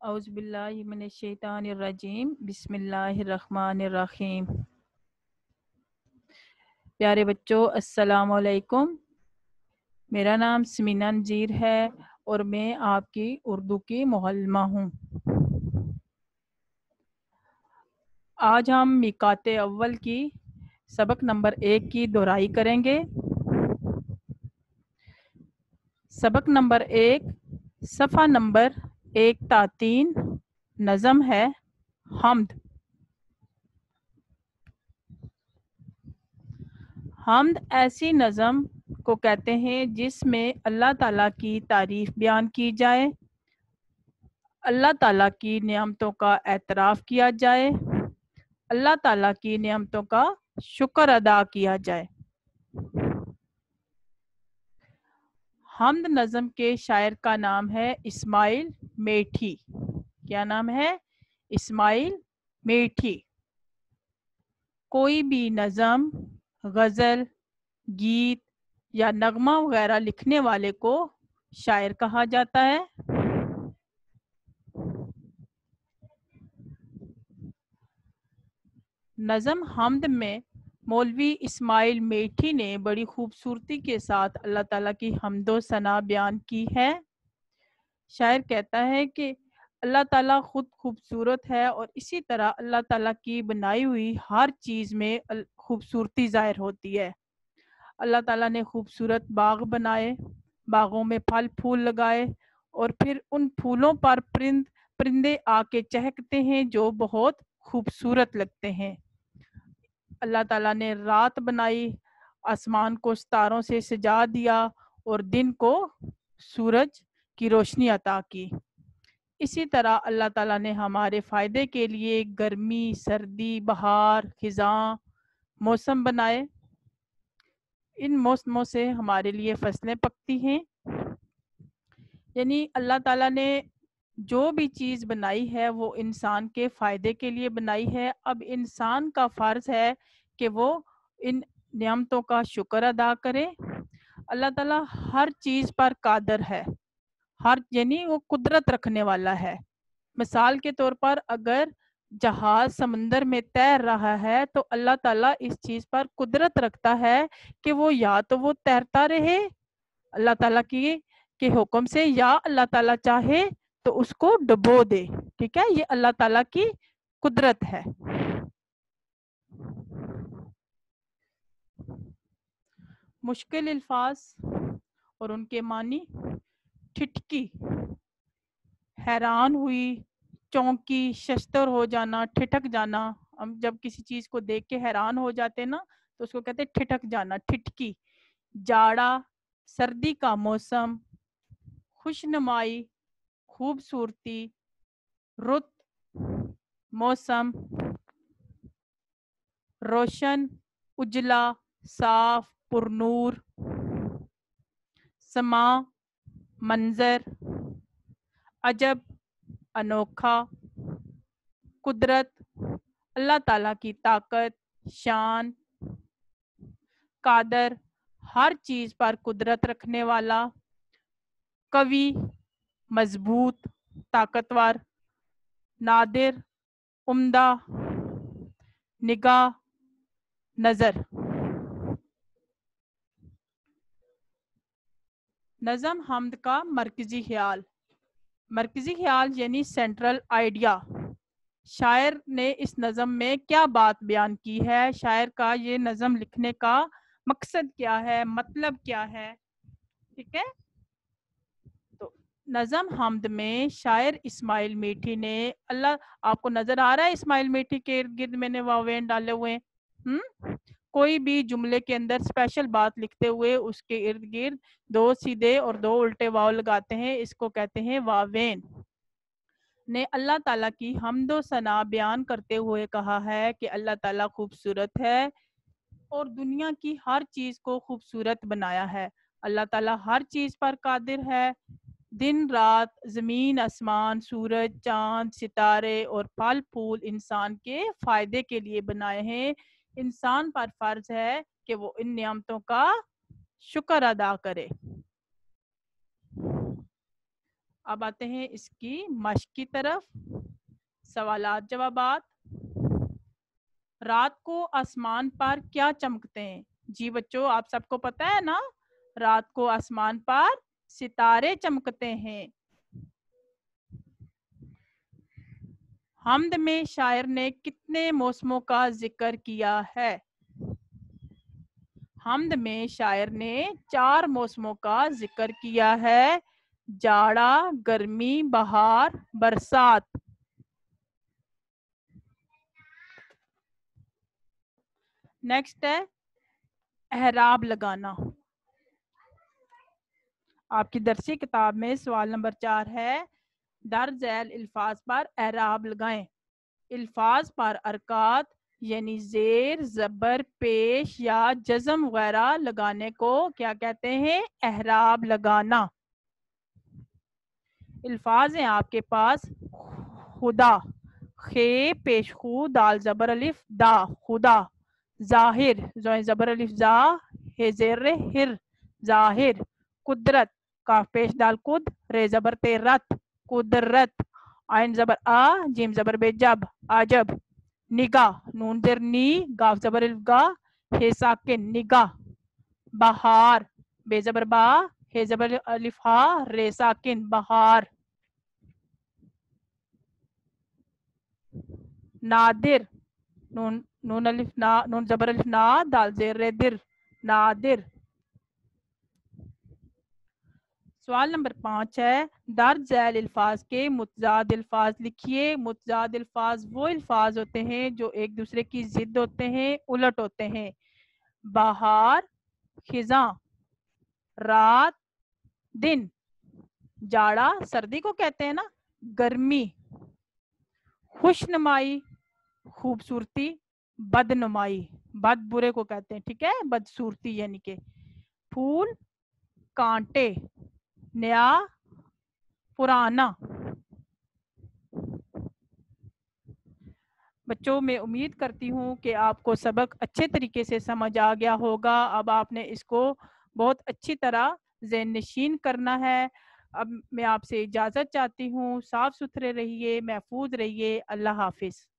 औज़बिल्लिमिनशैतानिर्रजीम बिस्मिल्लाहिर्रहमानिर्रहीम प्यारे बच्चों, अस्सलाम वालेकुम मेरा नाम समीना नज़ीर है और मैं आपकी उर्दू की मोहल्मा हूँ। आज हम मिकात अव्वल की सबक नंबर एक की दोहराई करेंगे। सबक नंबर एक, सफ़ा नंबर एक तातीन नज़म है, हमद। हमद ऐसी नज़म को कहते हैं जिसमें अल्लाह ताला की तारीफ़ बयान की जाए, अल्लाह ताला की नियमतों का एतराफ़ किया जाए, अल्लाह ताला की नियमतों का शुक्र अदा किया जाए। हमद नज़म के शायर का नाम है इस्माइल मेठी। क्या नाम है? इस्माइल मेठी। कोई भी नज़म, गज़ल, गीत या नगमा वगैरह लिखने वाले को शायर कहा जाता है। नज़म हमद में मौलवी इस्माइल मेठी ने बड़ी खूबसूरती के साथ अल्लाह ताला की हमदो सना बयान की है। शायर कहता है कि अल्लाह ताला खुद खूबसूरत है और इसी तरह अल्लाह ताला की बनाई हुई हर चीज़ में खूबसूरती ज़ाहिर होती है। अल्लाह ताला ने खूबसूरत बाग बनाए, बागों में फल फूल लगाए और फिर उन फूलों पर परिंद, परिंदे आके चहकते हैं जो बहुत खूबसूरत लगते हैं। अल्लाह ताला ने रात बनाई, आसमान को सितारों से सजा दिया और दिन को सूरज की रोशनी अता की। इसी तरह अल्लाह ताला ने हमारे फ़ायदे के लिए गर्मी, सर्दी, बहार, खिजा, मौसम बनाए। इन मौसमों से हमारे लिए फ़सलें पकती हैं। यानी अल्लाह ताला ने जो भी चीज़ बनाई है, वो इंसान के फ़ायदे के लिए बनाई है। अब इंसान का फ़र्ज़ है कि वो इन नियामतों का शुक्र अदा करे। अल्लाह ताला हर चीज़ पर कादर है। हर, यानी वो कुदरत रखने वाला है। मिसाल के तौर पर अगर जहाज़ समंदर में तैर रहा है तो अल्लाह ताला इस चीज़ पर कुदरत रखता है कि वो या तो वो तैरता रहे, अल्लाह ताला की, के हुक्म से, या अल्लाह ताला चाहे तो उसको डबो दे, ठीक है? ये अल्लाह ताला की कुदरत है। मुश्किल अल्फाज और उनके मानी ठिठकी। हैरान हुई, चौंकी, शस्तर हो जाना, ठिठक जाना। हम जब किसी चीज़ को देख के हैरान हो जाते ना तो उसको कहते ठिठक जाना, ठिठकी। जाड़ा, सर्दी का मौसम, खुशनुमाई खूबसूरती, रुत, मौसम, रोशन, उजला, साफ़, पुरनूर, समा, मंजर, अजब, अनोखा, कुदरत, अल्लाह ताला की ताकत, शान, कादर, हर चीज़ पर कुदरत रखने वाला, कवि मज़बूत, ताकतवर, नादिर, उम्दा, निगाह, नज़र। नज़म हमद का मरकज़ी ख्याल। मरकज़ी ख्याल यानी सेंट्रल आइडिया शायर ने इस नज़म में क्या बात बयान की है? शायर का ये नज़म लिखने का मकसद क्या है? मतलब क्या है? ठीक है? नज़म हमद में शायर इस्माइल मीठी ने, अल्लाह आपको नज़र आ रहा है इस्माइल मीठी के इर्द गिर्द मैंने वावेन डाले हुए हम्म कोई भी जुमले के अंदर स्पेशल बात लिखते हुए उसके इर्द गिर्द दो सीधे और दो उल्टे वाव लगाते हैं, इसको कहते हैं वावेन ने अल्लाह ताला की हमदो सना बयान करते हुए कहा है कि अल्लाह ताला खूबसूरत है और दुनिया की हर चीज़ को खूबसूरत बनाया है। अल्लाह ताला हर चीज़ पर कादिर है दिन, रात, ज़मीन, आसमान, सूरज, चाँद, सितारे और फल, फूल इंसान के फ़ायदे के लिए बनाए हैं। इंसान पर फ़र्ज़ है कि वो इन नियामतों का शुक्र अदा करे। अब आते हैं इसकी मश्क की तरफ़। सवाल जवाब रात को आसमान पर क्या चमकते हैं? जी बच्चों, आप सबको पता है ना? रात को आसमान पर सितारे चमकते हैं। हमद में शायर ने कितने मौसमों का ज़िक्र किया है? हमद में शायर ने चार मौसमों का ज़िक्र किया है। जाड़ा, गर्मी, बहार, बरसात। नेक्स्ट है, एहराब लगाना। आपकी दरसी किताब में सवाल नंबर चार है दर झैल अल्फाज पर एहराब लगाएँ। अल्फाज पर अरकात, यानी जेर, जबर, पेश या जजम वगैरह लगाने को क्या कहते हैं? एहराब लगाना। अल्फाज हैं आपके पास, खुदा खे पेश खू दाल, जबर, अलिफ, दा, खुदा, ज़ाहिर, जो जबर, अलिफ, जा, हे, जेर, हिर, ज़ाहिर, कुदरत काफ पेश दाल कुद, रे जबर ते रत कुदरत। आइन जबर आ, जिम जबर बे जब, आजब। निगा, नून जर नी गाफ जबर गा, हे साकिन निगा। बहार, बे जबर बा, हे जबर अलिफ रे साकिन बहार। नादिर, नून नून अलिफ ना, नून जबर अलिफ ना, दाल जेर रे दिर, नादिर। सवाल नंबर पाँच है, दर्ज झैल अल्फाज के, मुतजाद अल्फाज लिखिए, मुतजाद अल्फाज वो अल्फाज होते हैं जो एक दूसरे की जिद होते हैं, उलट होते हैं। बाहर, खिजा, रात, दिन। जाड़ा, सर्दी को कहते हैं ना, गर्मी। खुशनुमाई, खूबसूरती, बदनुमाई। बद बुरे को कहते हैं, ठीक है? बदसूरती यानी के। फूल, कांटे। नया पुराना। बच्चों, मैं उम्मीद करती हूँ कि आपको सबक अच्छे तरीके से समझ आ गया होगा। अब आपने इसको बहुत अच्छी तरह जैन नशीन करना है। अब मैं आपसे इजाज़त चाहती हूँ। साफ़ सुथरे रहिए, महफूज रहिए। अल्लाह हाफिज़।